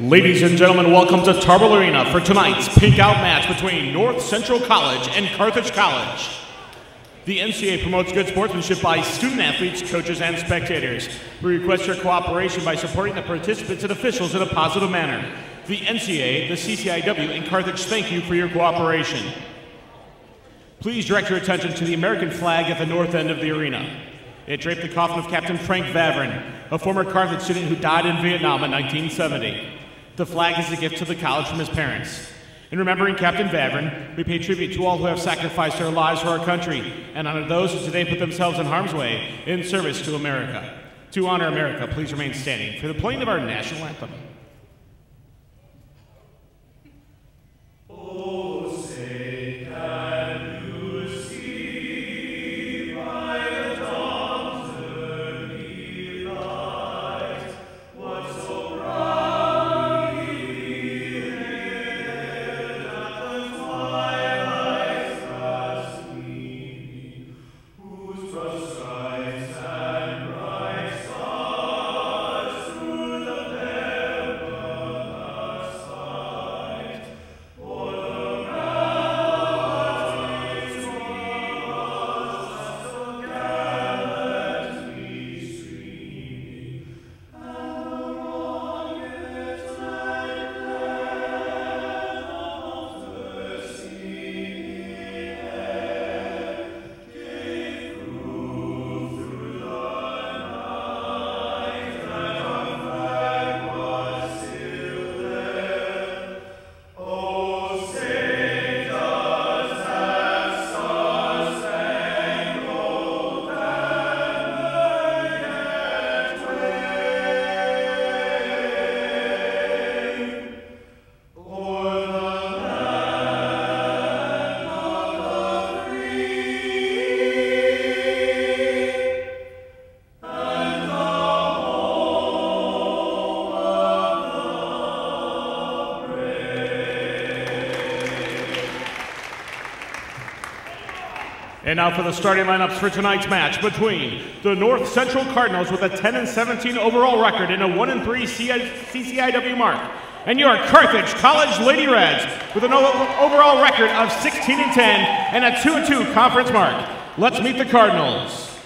Ladies and gentlemen, welcome to Tarble Arena for tonight's pink out match between North Central College and Carthage College. The NCAA promotes good sportsmanship by student athletes, coaches, and spectators. We request your cooperation by supporting the participants and officials in a positive manner. The NCAA, the CCIW, and Carthage thank you for your cooperation. Please direct your attention to the American flag at the north end of the arena. It draped the coffin of Captain Frank Vavrin, a former Carthage student who died in Vietnam in 1970. The flag is a gift to the college from his parents. In remembering Captain Vavrin, we pay tribute to all who have sacrificed their lives for our country and honor those who today put themselves in harm's way in service to America. To honor America, please remain standing for the playing of our national anthem. And now for the starting lineups for tonight's match between the North Central Cardinals with a 10 and 17 overall record and a 1 and 3 CCIW mark, and your Carthage College Lady Reds with an overall record of 16 and 10 and a 2 and 2 conference mark. Let's meet the Cardinals.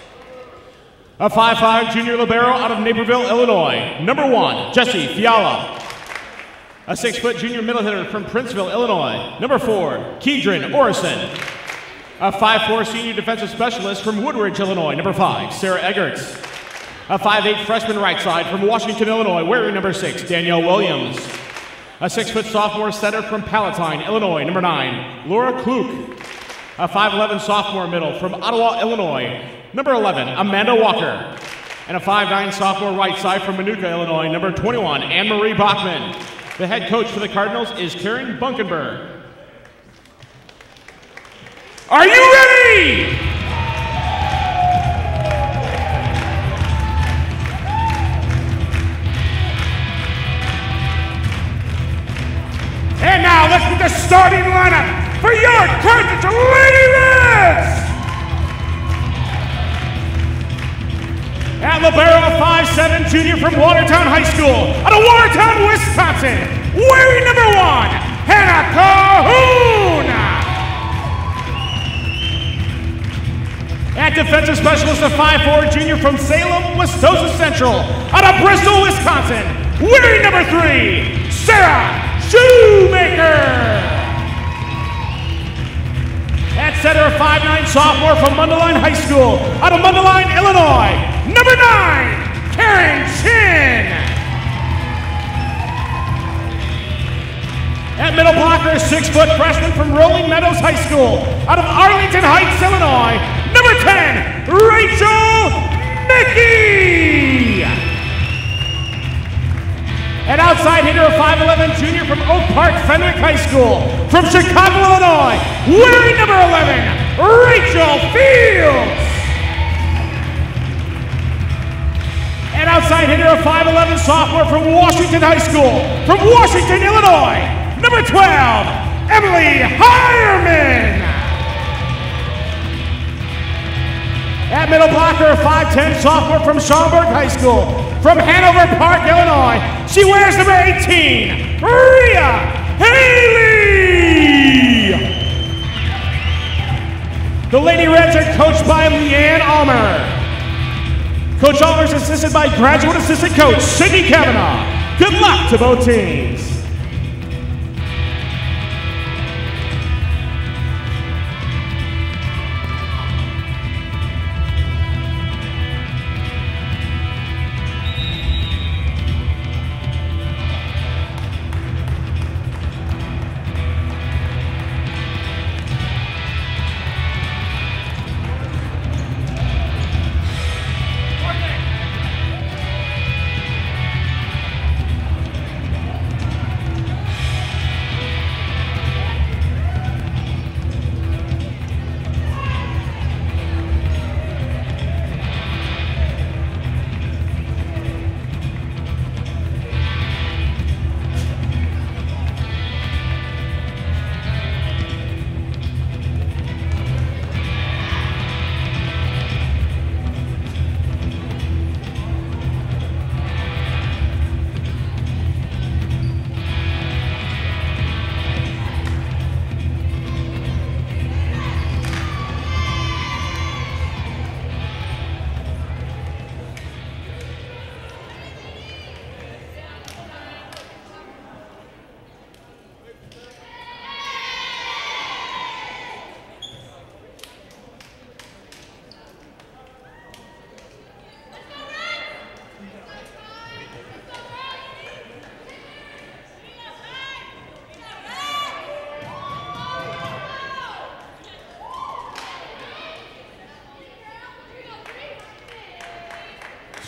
A 5'5 junior libero out of Naperville, Illinois. Number one, Jesse Fiala. A six foot junior middle hitter from Princeville, Illinois. Number four, Keedron Orison a 5'4 senior defensive specialist from Woodridge, Illinois, number 5, Sarah Eggerts. A 5'8 freshman right side from Washington, Illinois, wearing number 6, Danielle Williams. A 6 foot sophomore center from Palatine, Illinois, number 9, Laura Kluk. A 5'11 sophomore middle from Ottawa, Illinois, number 11, Amanda Walker. And a 5'9 sophomore right side from Minooka, Illinois, number 21, Anne Marie Bachman. The head coach for the Cardinals is Karen Bunkenberg. Are you ready? And now let's get the starting lineup for your Carthage Lady Reds. At libero, 5'7 junior from Watertown High School out of Watertown, Wisconsin, wearing number one, Hannah Cahoon. At defensive specialist, a 5'4 junior from Salem, Westosha Central, out of Bristol, Wisconsin, wearing number three, Sarah Shoemaker. At center, a 5'9 sophomore from Mundelein High School, out of Mundelein, Illinois, number nine, Karen Chin. At middle blocker, six foot freshman from Rolling Meadows High School, out of Arlington Heights, Illinois, 10, Rachel Mickey. An outside hitter, of 5'11 junior from Oak Park Fenwick High School. From Chicago, Illinois, wearing number 11, Rachel Fields. An outside hitter, of 5'11 sophomore from Washington High School. From Washington, Illinois, number 12, Emily Hireman. At middle blocker, 5'10 sophomore from Schaumburg High School. From Hanover Park, Illinois, she wears number 18, Bria Haley! The Lady Reds are coached by Leanne Almer. Coach Almer is assisted by graduate assistant coach Sydney Kavanaugh. Good luck to both teams.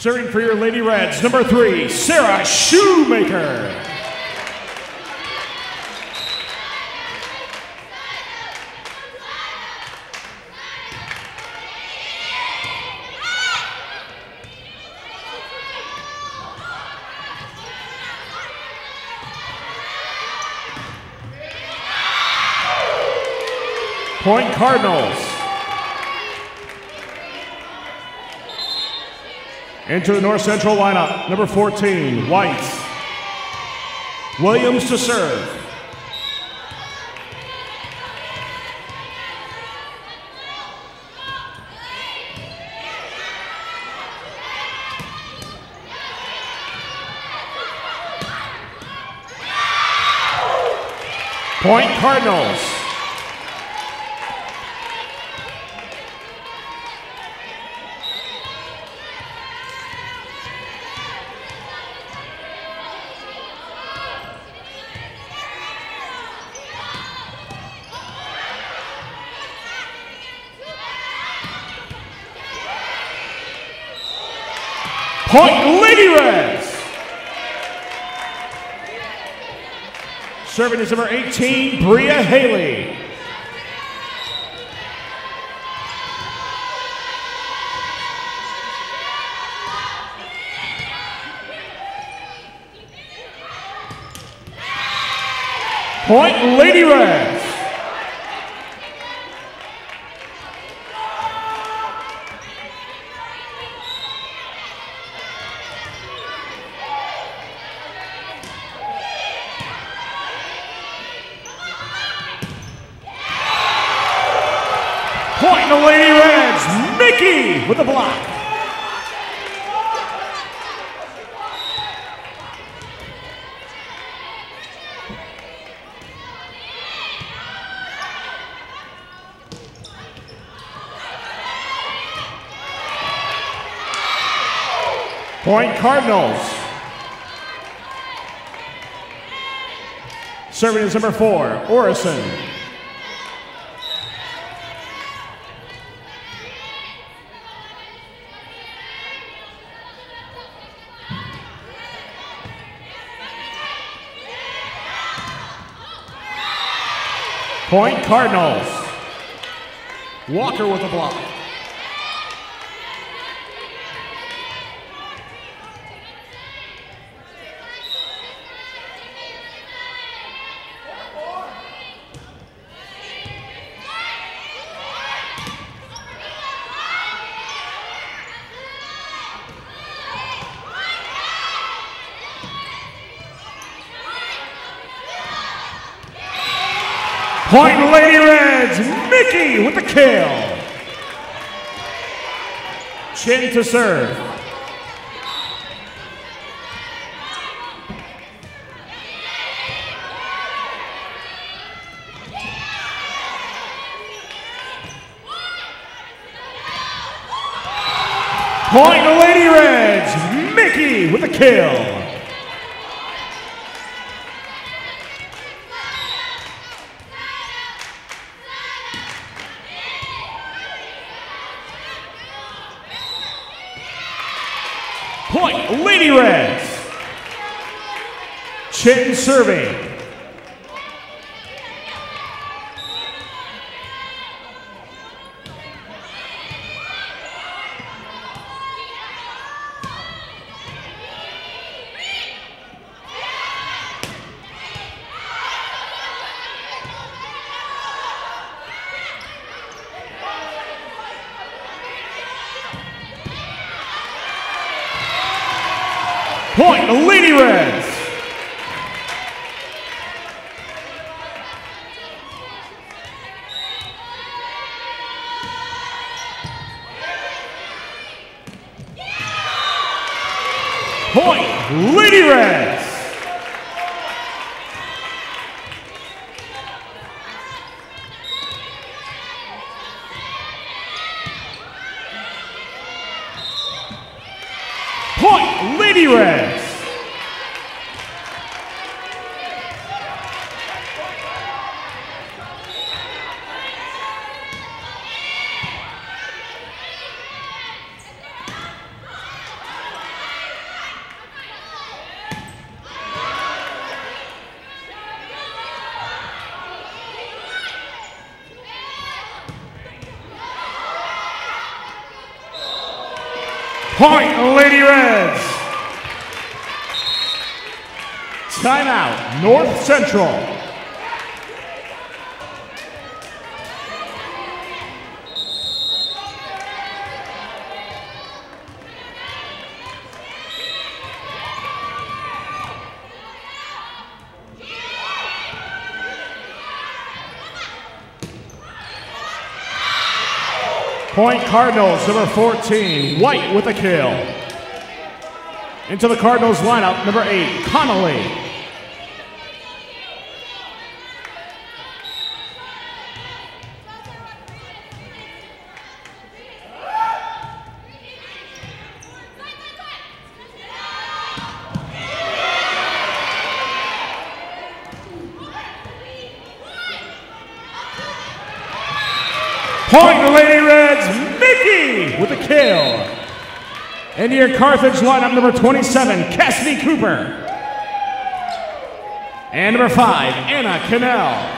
Serving for your Lady Reds, number three, Sarah Shoemaker. Point Cardinals. Into the North Central lineup, number 14, White. Williams to serve. Point Cardinals. Point Lady Reds. Serving is number 18, Bria Haley. Point Lady Reds. Point the Lady Reds, Mickey with the block. Point Cardinals. Serving is number four, Orison. Point Cardinals. Walker with a block. Point Lady Reds, Mickey with the kill. Chin to serve. Point Lady Reds, Mickey with the kill. Point Lady Reds. Chin serving. Point Lady Reds. Point Lady Reds. Point Lady Reds. Point Lady Reds. Timeout, North Central. Point Cardinals, number 14, White with a kill. Into the Cardinals lineup, number 8, Connolly. Point the Lady Reds, Mickey with a kill. Into your Carthage lineup, number 27, Cassidy Cooper. And number 5, Anna Cannell.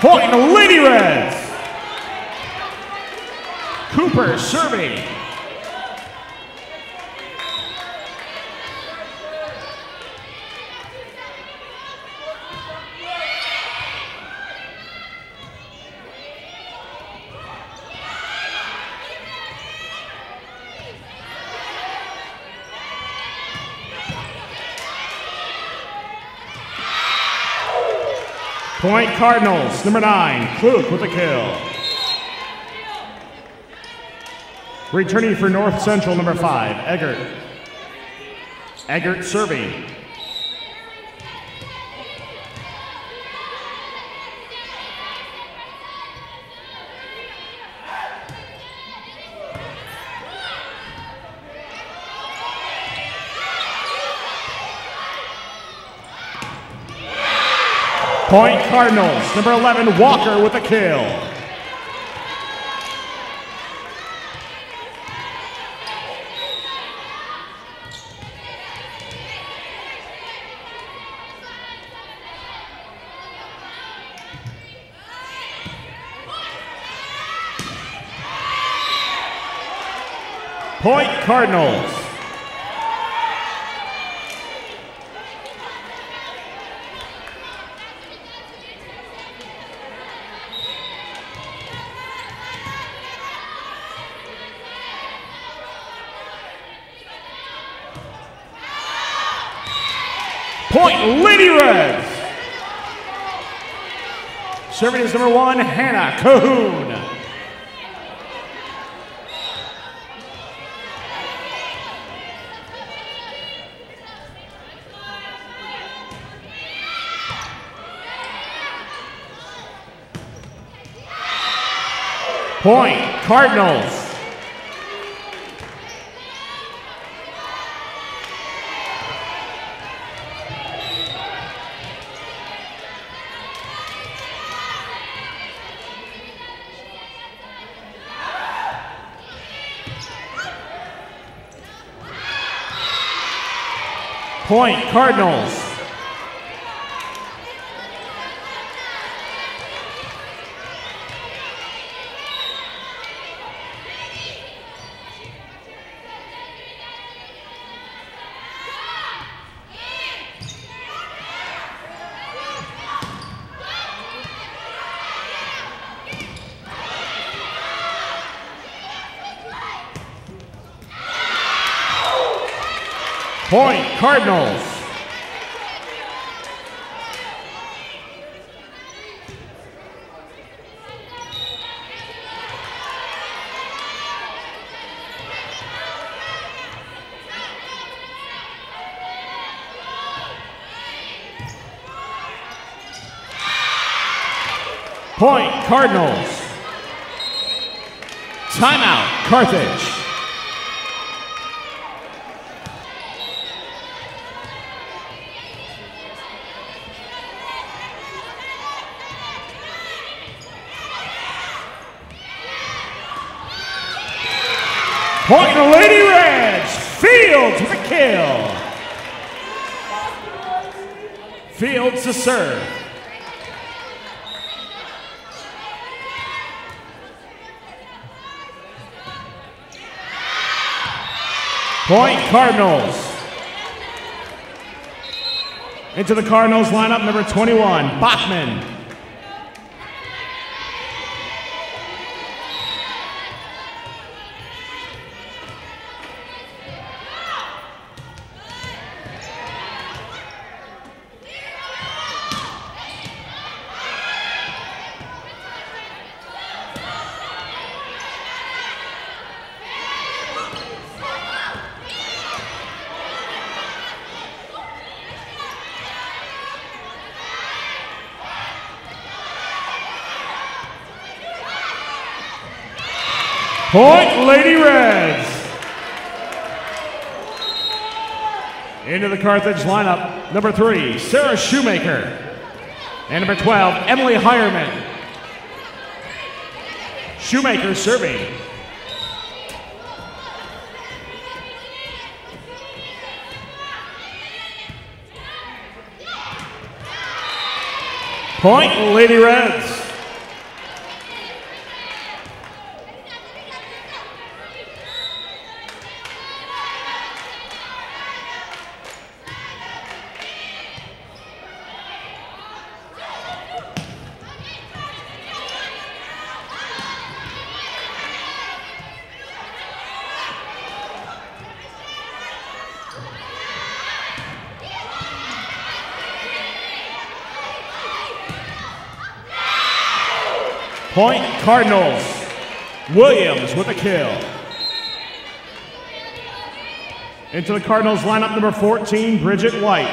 Point the Lady Reds. Cooper serving. Point Cardinals, number nine, Kluk with a kill. Returning for North Central, number five, Eggert. Eggert serving. Point Cardinals, number 11, Walker with a kill. Point Cardinals. Point Lady Reds. Serving is number one, Hannah Cahoon. Point Cardinals. Point Cardinals. Point Cardinals. Point Cardinals. Timeout Carthage. Point the Lady Reds. Fields with a kill. Fields to serve. Point Cardinals. Into the Cardinals lineup, number 21, Bachman. Point Lady Reds. Into the Carthage lineup, number three, Sarah Shoemaker. And number 12, Emily Hireman. Shoemaker serving. Point Lady Reds. Point Cardinals. Williams with a kill. Into the Cardinals lineup number 14, Bridget White.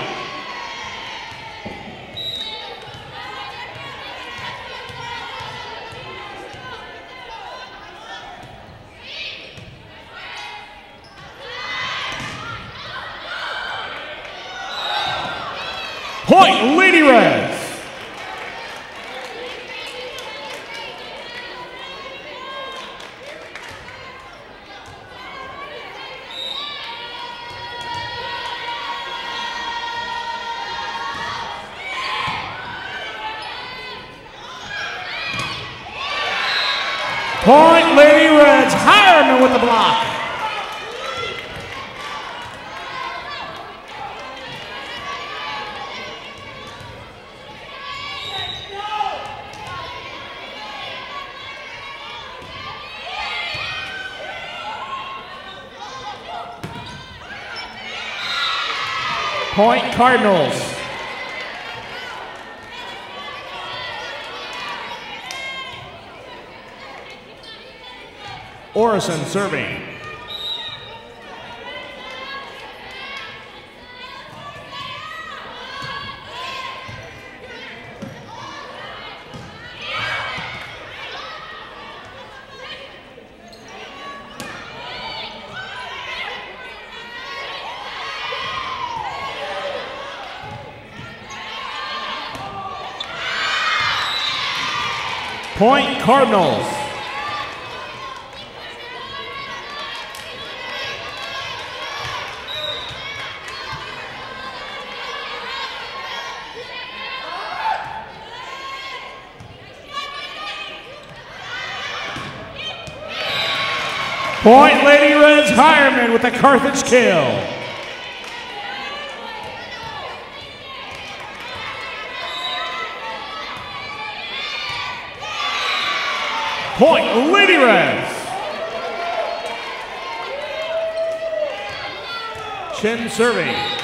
Point Lady Reds. Point Lady Reds, Hireman with the block. Point Cardinals. Orison serving. Point Cardinals. Point Lady Reds Hireman with a Carthage kill. Point Lady Reds. Chin serving.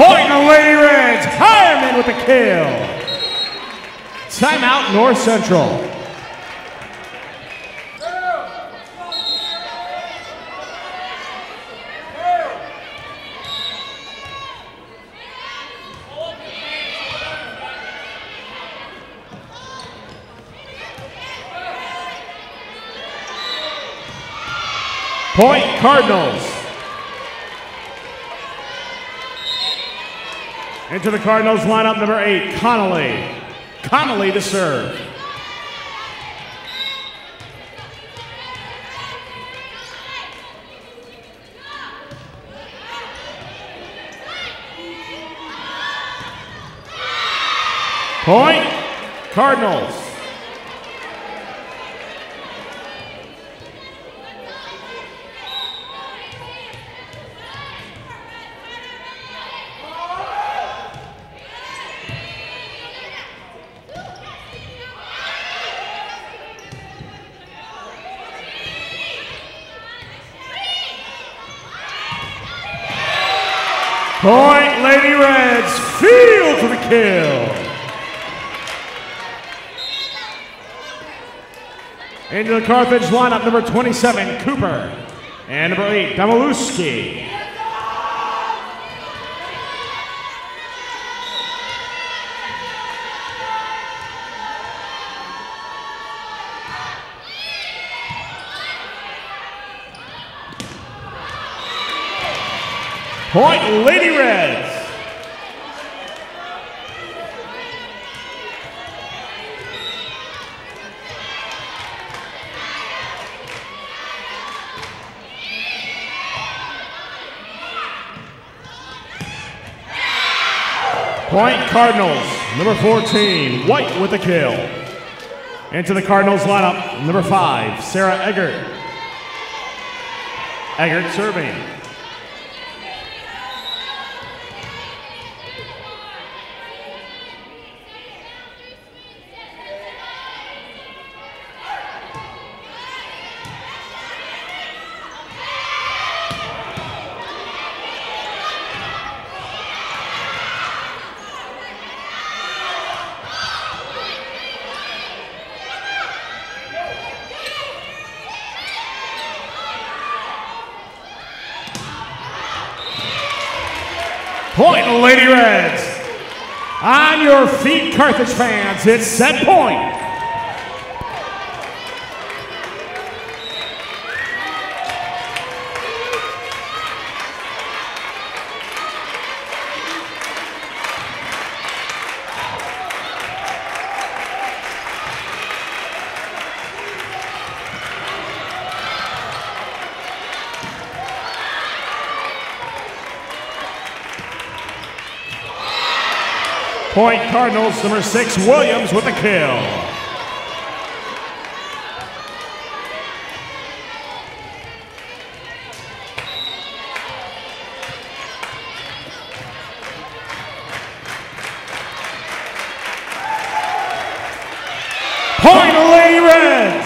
Point the Lady Reds. Hireman with the kill. Timeout North Central. Point Cardinals. Into the Cardinals lineup, number eight, Connolly. Connolly to serve. Point Cardinals. Point Lady Reds, field the kill. Into the Carthage lineup, number 27, Cooper. And number 8, Damaluski. Point Lady Reds. Point Cardinals, number 14, White with the kill. Into the Cardinals lineup, number 5, Sarah Eggert. Eggert serving. Point Lady Reds. On your feet, Carthage fans. It's set point. Point Cardinals, number six, Williams with the kill. Point Lady Reds.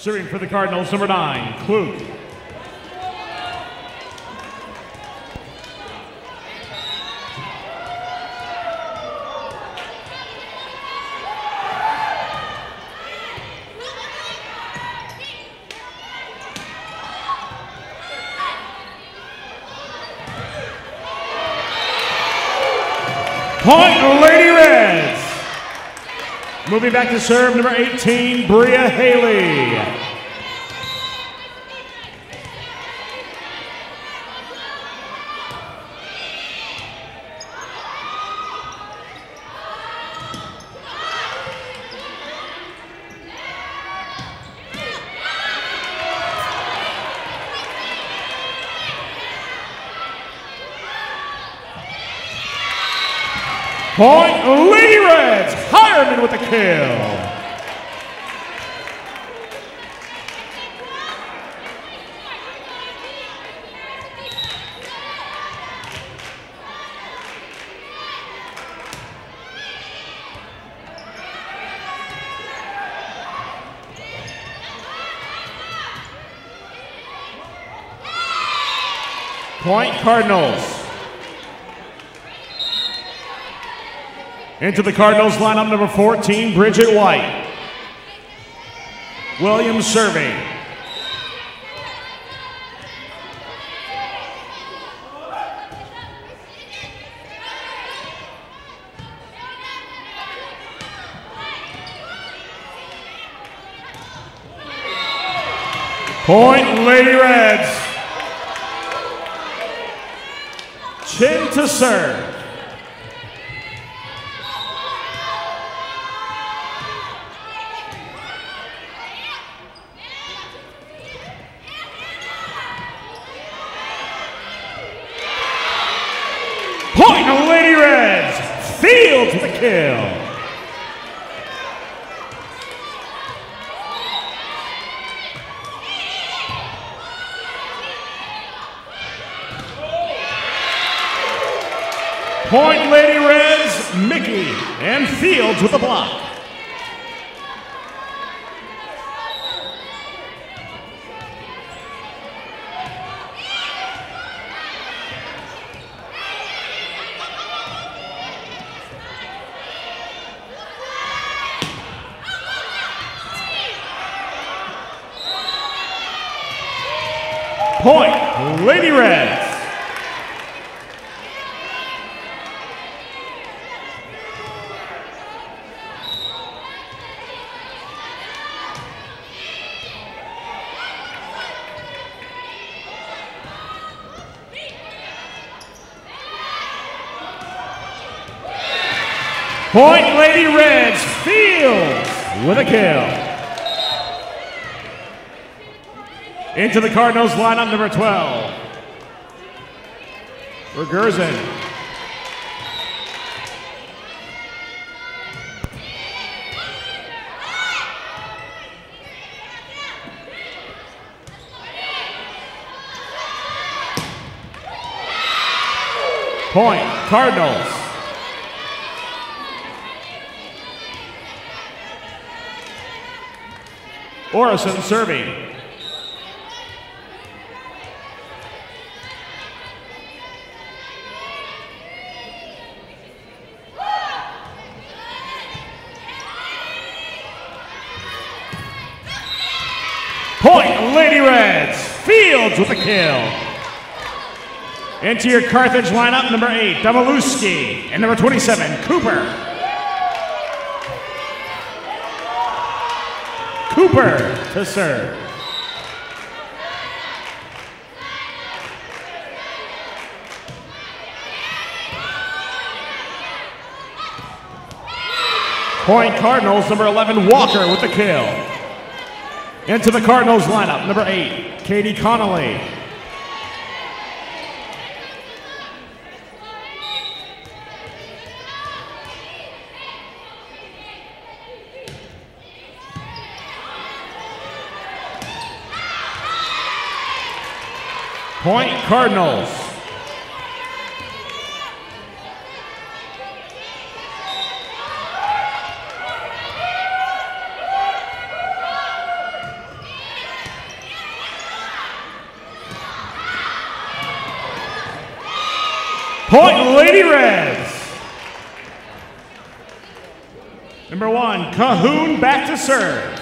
Serving for the Cardinals, number nine, Kluk. Point Lady Reds. Moving back to serve, number 18, Bria Haley. Point Lady Reds, with the kill. Point Cardinals. Into the Cardinals lineup, number 14, Bridget White. Williams serving. Point Lady Reds. Chin to serve. Point Lady Reds. Field to the kill. Point Lady Reds, Mickey, and Fields with the block. Point, Lady Reds. Point Lady Reds, Fields with a kill. Into the Cardinals lineup, number 12. Gerzen. Point, Cardinals. Orison serving. Point Lady Reds. Fields with a kill. Into your Carthage lineup, number 8, Damaluski, and number 27, Cooper. Cooper to serve. Point Cardinals, number 11, Walker with the kill. Into the Cardinals lineup, number eight, Katie Connolly. Point Cardinals. Point Lady Reds. Number one, Cahoon back to serve.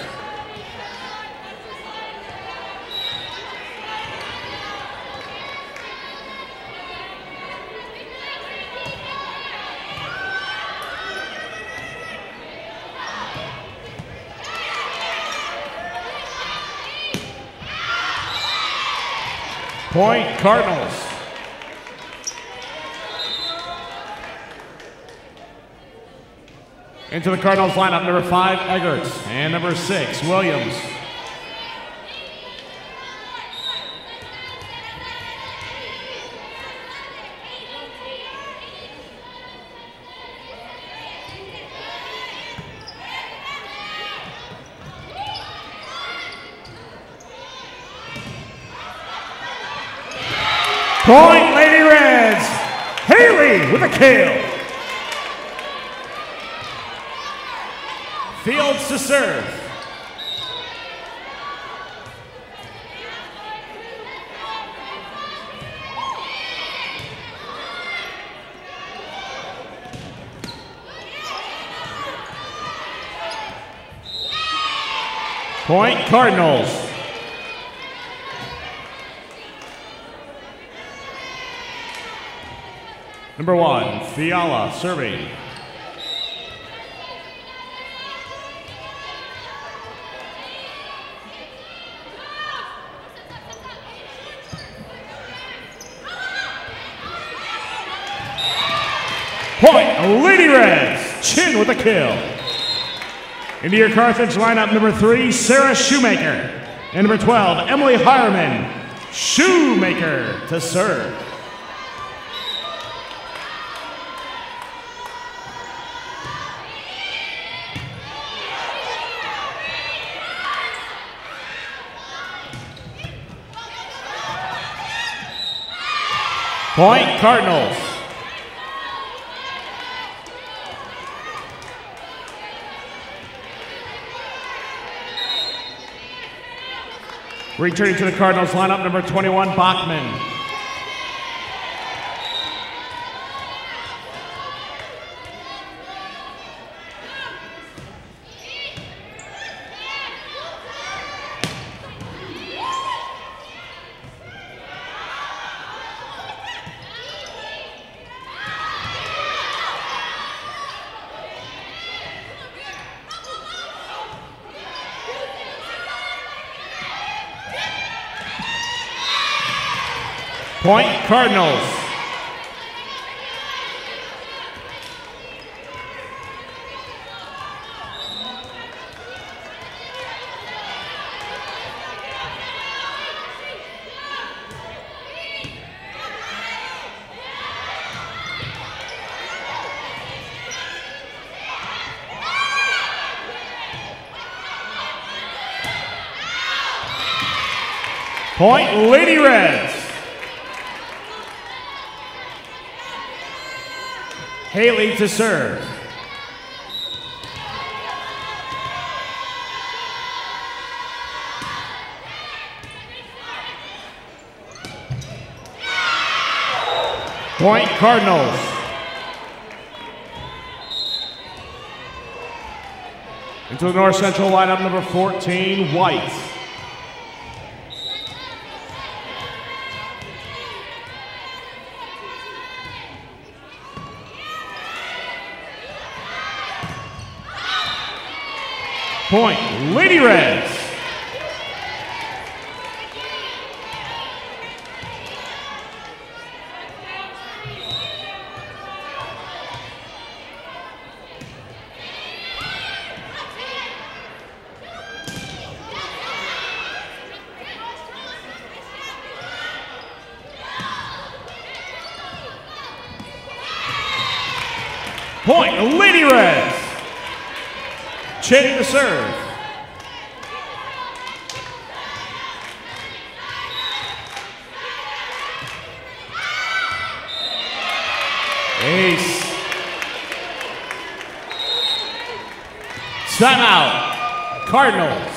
Point Cardinals. Into the Cardinals lineup, number five, Eggerts, and number six, Williams. Point Lady Reds, Haley with a kill. Fields to serve. Point Cardinals. Number one, Fiala serving. Point, Lady Reds, Chin with a kill. Into your Carthage lineup, number three, Sarah Shoemaker. And number 12, Emily Harmon, Shoemaker to serve. Point Cardinals. Returning to the Cardinals lineup, number 21, Bachman. Point Cardinals. Point Lady Reds. Haley to serve. Point Cardinals. Into the North Central lineup, number 14, White. Point, Lady Reds. Point, Lady Reds. Chin to serve. Ace. Timeout. Cardinals.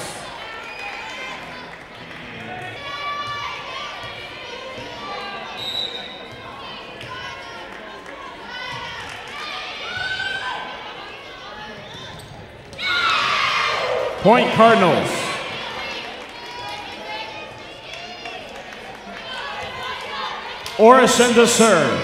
Point Cardinals. Orison to serve.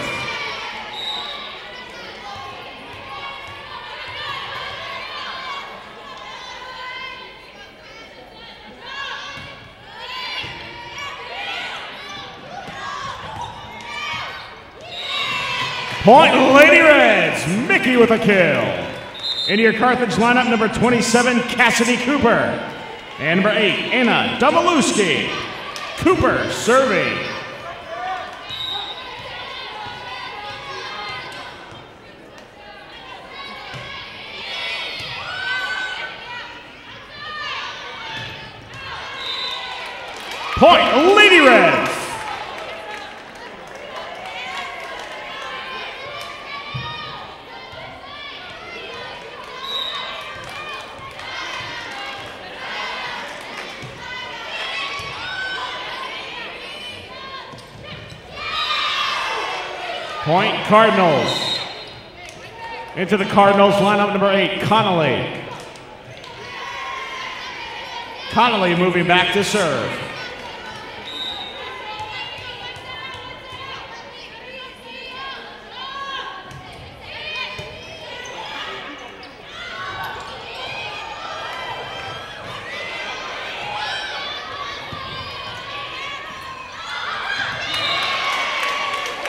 Point Lady Reds, Mickey with a kill. In your Carthage lineup, number 27, Cassidy Cooper. And number 8, Anna Domalewski. Cooper serving. Point Lady Reds. Point Cardinals. Into the Cardinals lineup number eight, Connolly. Connolly moving back to serve.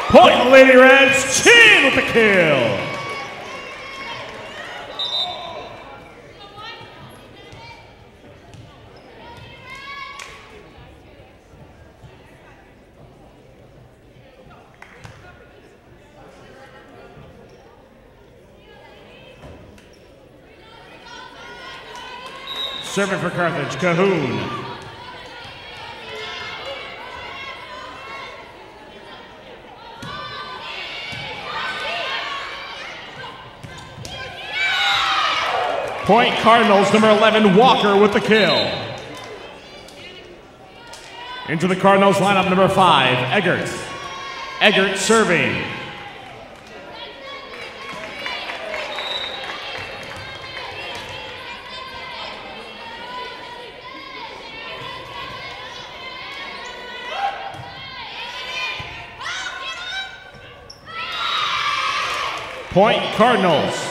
Point Lady Reds, Chin with the kill. Serving for Carthage, Cahoon. Point Cardinals, number 11, Walker with the kill. Into the Cardinals lineup, number 5, Eggert. Eggert serving. Point Cardinals.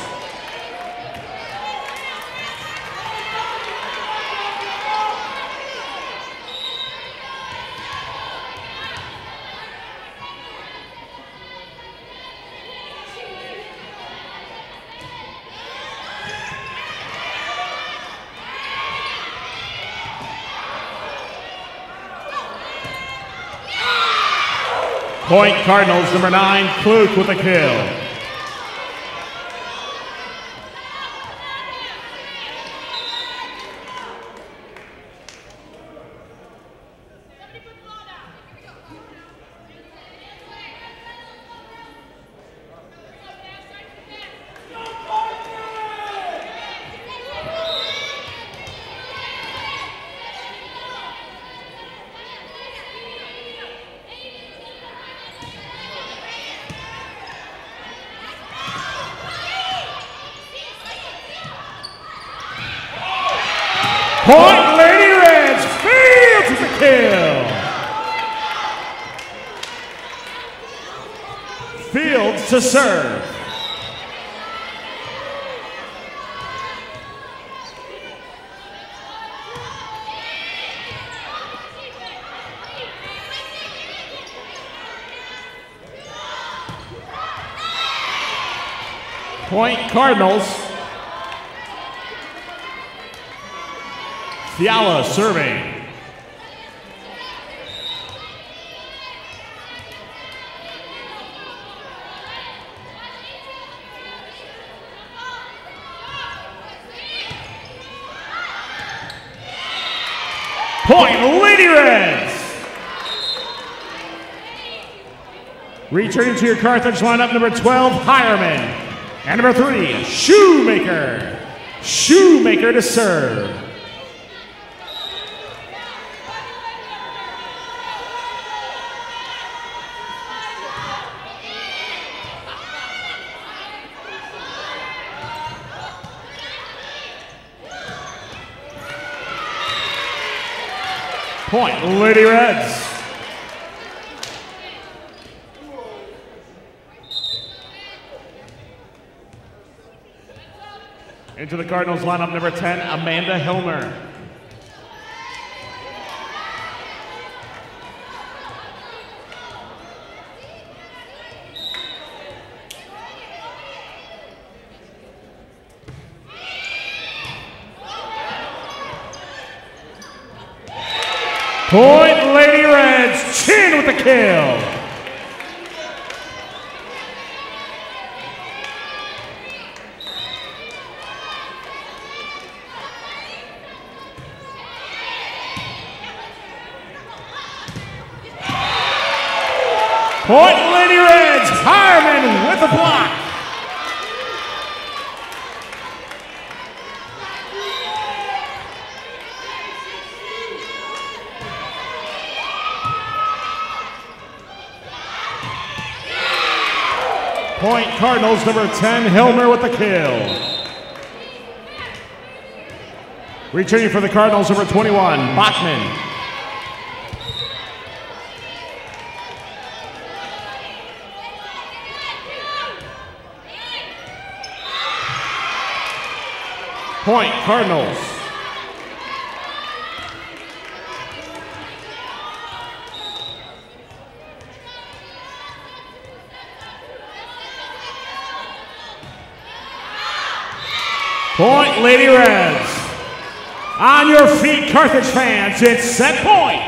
Point Cardinals, number nine, Kluk with a kill. Point Lady Reds, Fields a kill. Fields to serve. Point Cardinals. Fiala serving. Point Lady Reds. Returning to your Carthage lineup, number 12, Hireman. And number three, Shoemaker. Shoemaker to serve. Point, Lady Reds. Into the Cardinals lineup, number 10, Amanda Hilmer. Point Lady Reds, Chin with the kill. Point Lady Reds, Hireman with the block. Point Cardinals, number 10, Hilmer with the kill. Returning for the Cardinals, number 21, Bachman. Point Cardinals. Point Lady Reds. On your feet, Carthage fans, it's set point.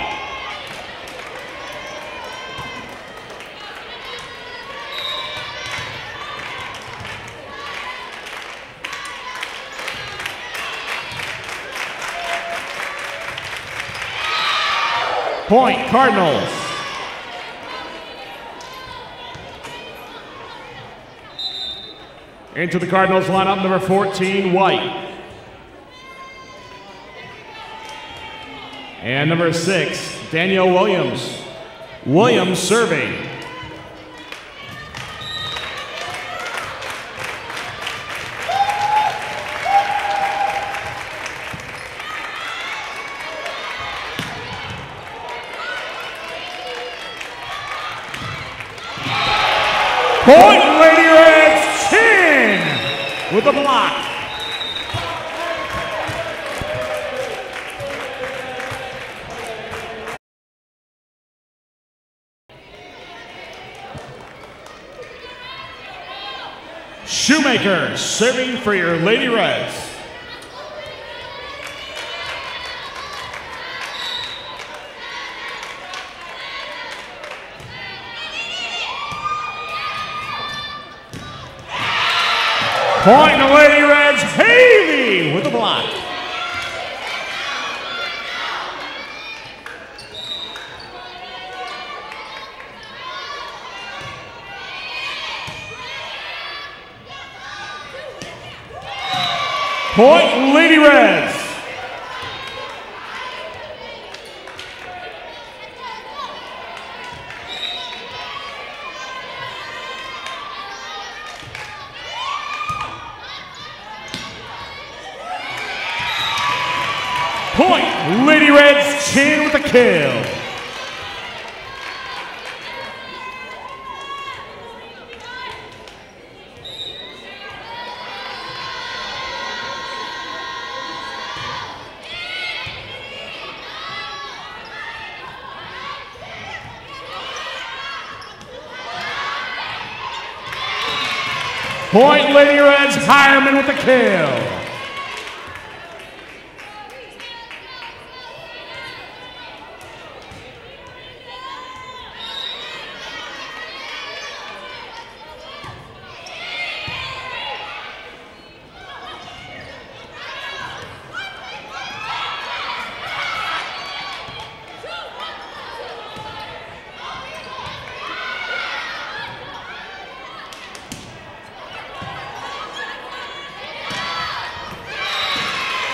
Point Cardinals. Into the Cardinals lineup, number 14, White. And number six, Daniel Williams. Williams serving. Point with the block. Shoemaker serving for your Lady Reds. Point the Lady Reds, Haley with the block. Point Lady Reds. Lady Red's Chin with a kill. Point Lady Reds, Hireman with the kill.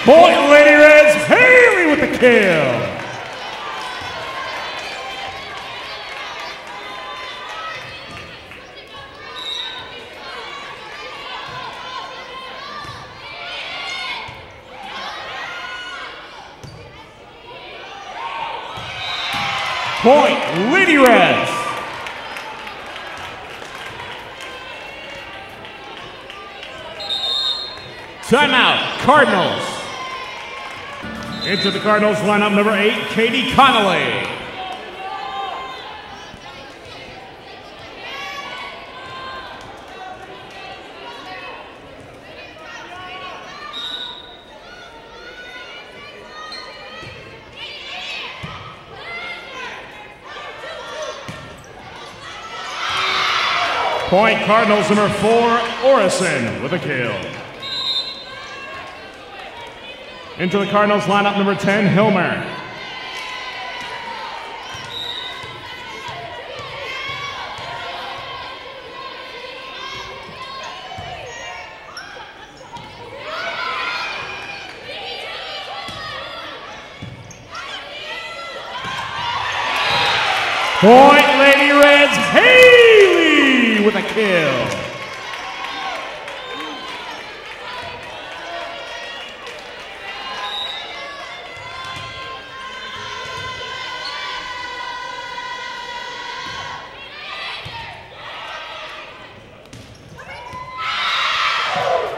Point Lady Reds, Kill. Point, Lady Reds. Timeout, Cardinals. Into the Cardinals lineup, number eight, Katie Connolly. Point Cardinals number four, Orison with a kill. Into the Cardinals lineup number 10, Hilmer. Point Lady Reds, Haley with a kill.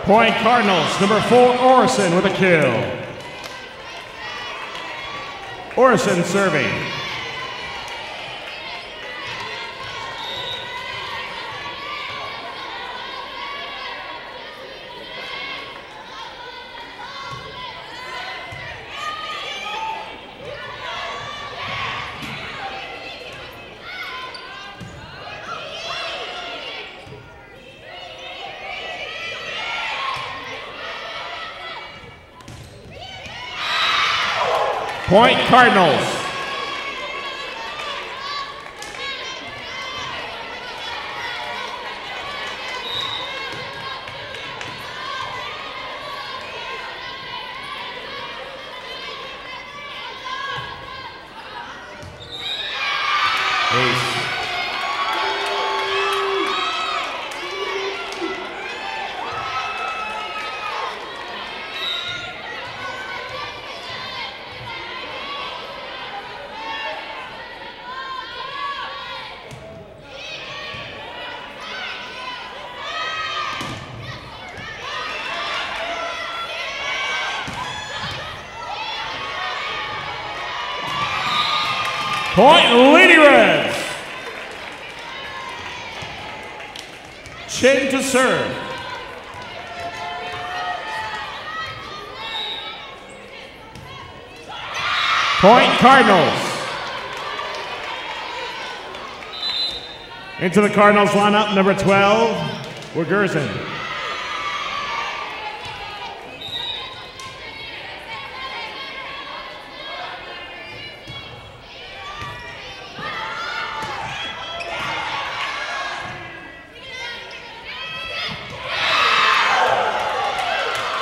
Point Cardinals, number four, Orison with a kill. Orison serving. Point Cardinals. Point Lady Reds. Chin to serve. Point Cardinals. Into the Cardinals lineup, number 12, Gerson.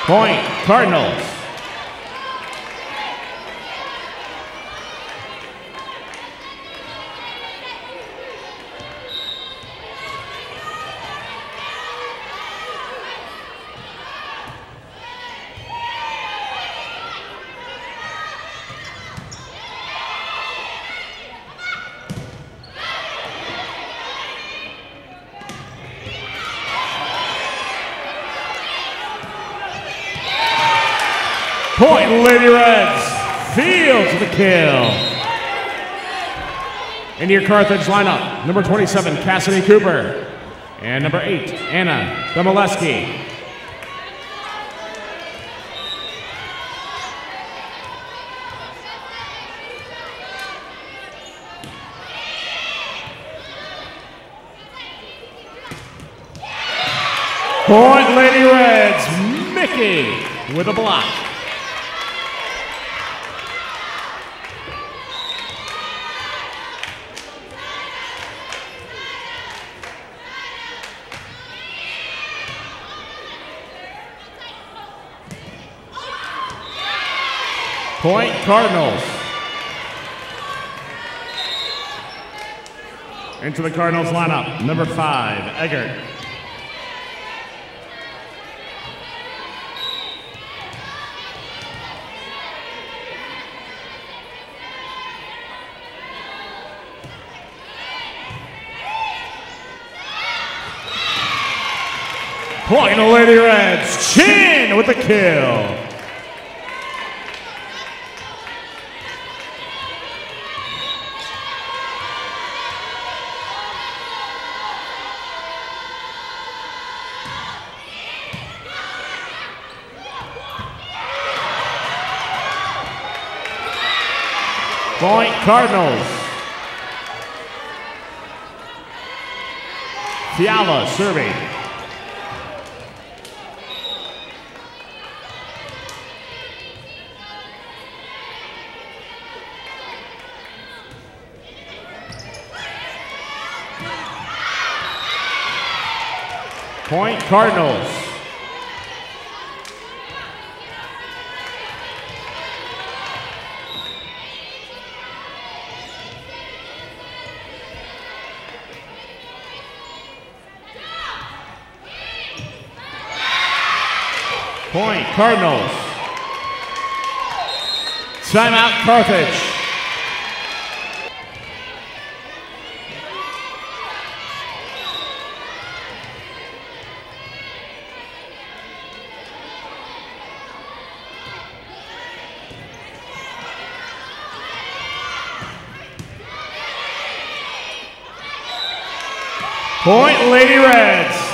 Point, Cardinals. Point Lady Reds. Fields the kill. In your Carthage lineup, number 27, Cassidy Cooper. And number 8, Anna Domoleski. Point Lady Reds, Mickey with a block. Point Cardinals. Into the Cardinals lineup, number five, Eggert. Point the Lady Reds, Chin with the kill. Cardinals. Fiala serving. Point Cardinals. Point Cardinals. Timeout Carthage. Point Lady Reds.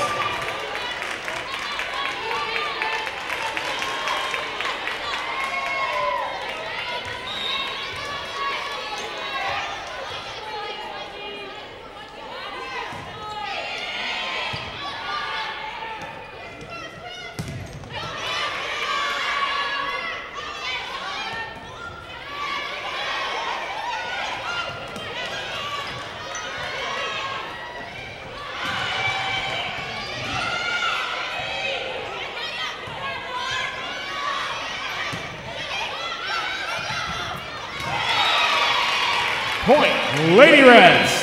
Point Lady Reds.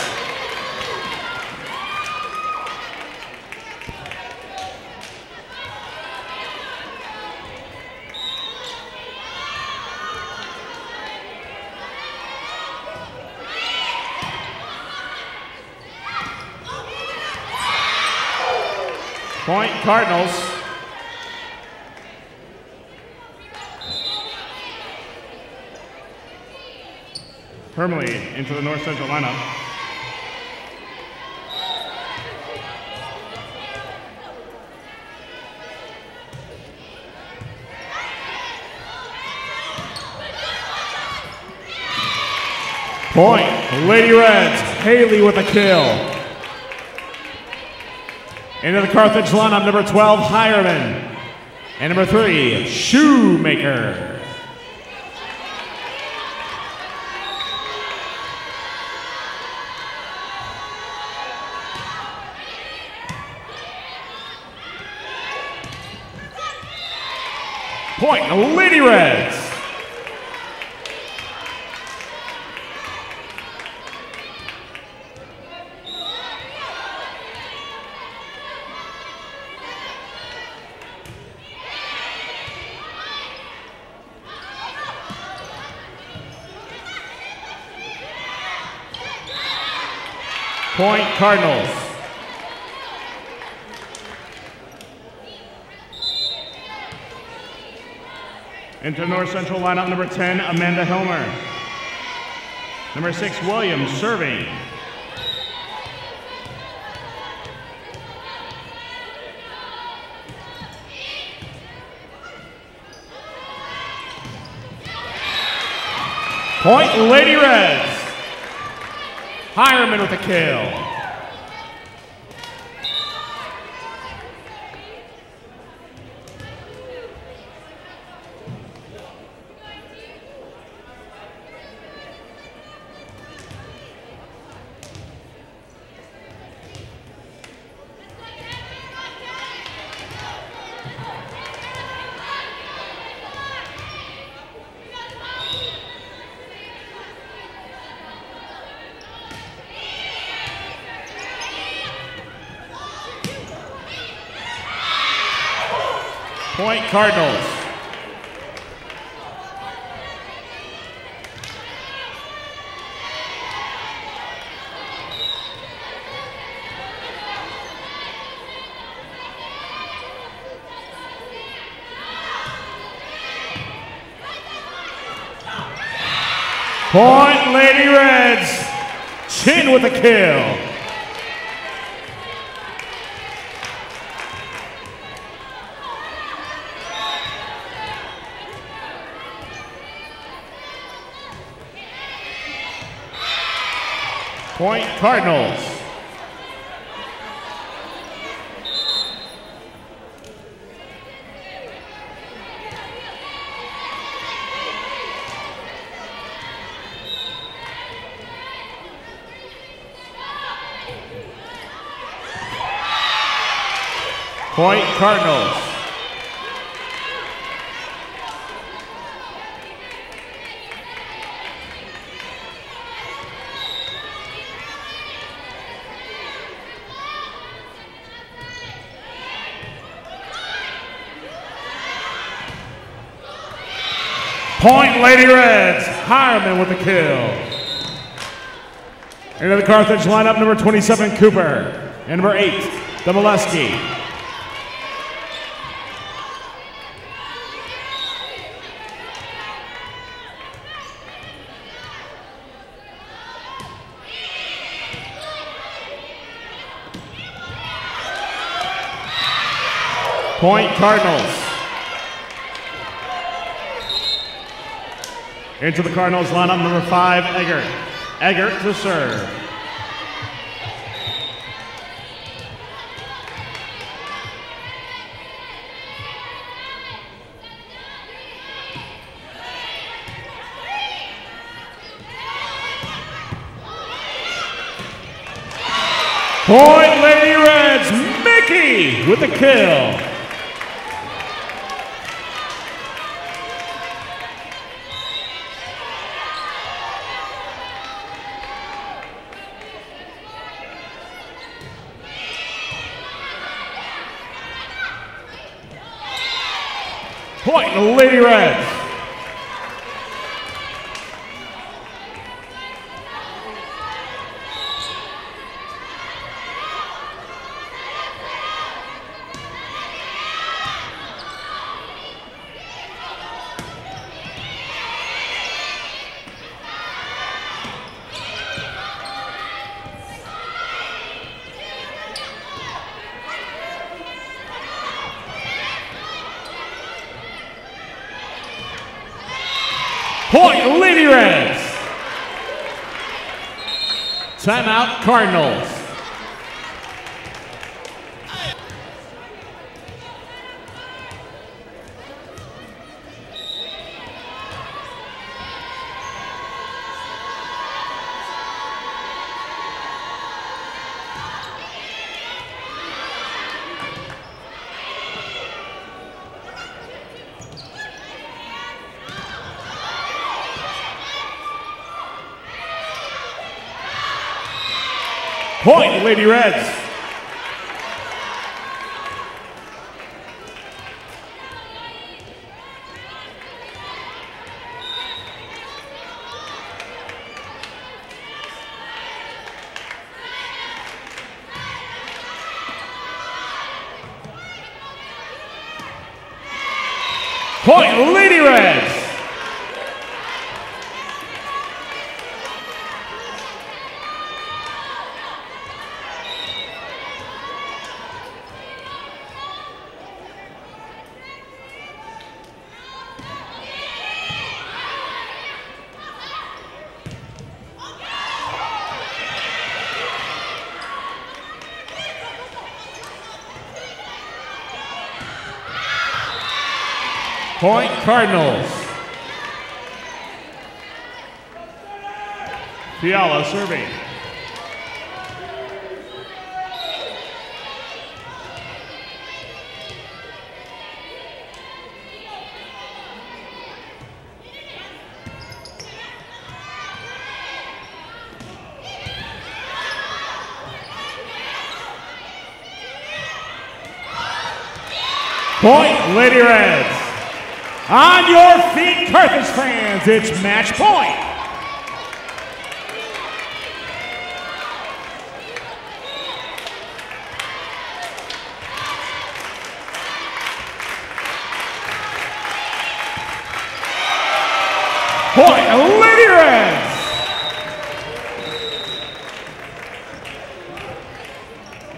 Point Cardinals. Hermley into the North Central lineup. Point, Lady Reds, Haley with a kill. Into the Carthage lineup, number 12, Hireman. And number three, Shoemaker. Point, Lady Reds. Point Cardinals. Into North Central lineup number 10, Amanda Hilmer. Number 6, Williams serving. Point Lady Reds. Hireman with a kill. Cardinals. Point Lady Reds, Chin with a kill. Point Cardinals. Point Cardinals. Point Lady Reds, Hireman with the kill. Into the Carthage lineup, number 27, Cooper. And number 8, Domaleski. Point Cardinals. Into the Cardinals lineup, number five, Eggert. Eggert to serve. Point Lady Reds, Mickey with the kill. Point, Lady Reds. Point, Lady Reds. Timeout, Cardinals. Lady Reds. Point, Lady Reds. Point Cardinals. Fiala serving. Point Lady Reds. On your feet, Carthage fans, it's match point. Point, Lady Reds.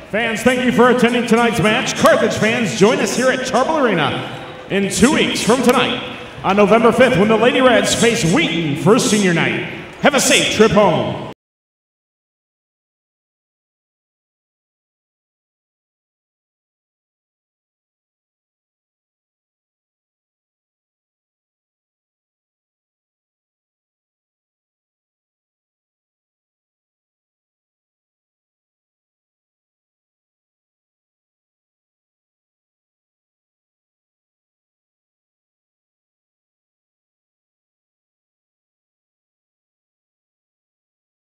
Fans, thank you for attending tonight's match. Carthage fans, join us here at Tarble Arena in two weeks from tonight on November 5th when the Lady Reds face Wheaton for senior night. Have a safe trip home.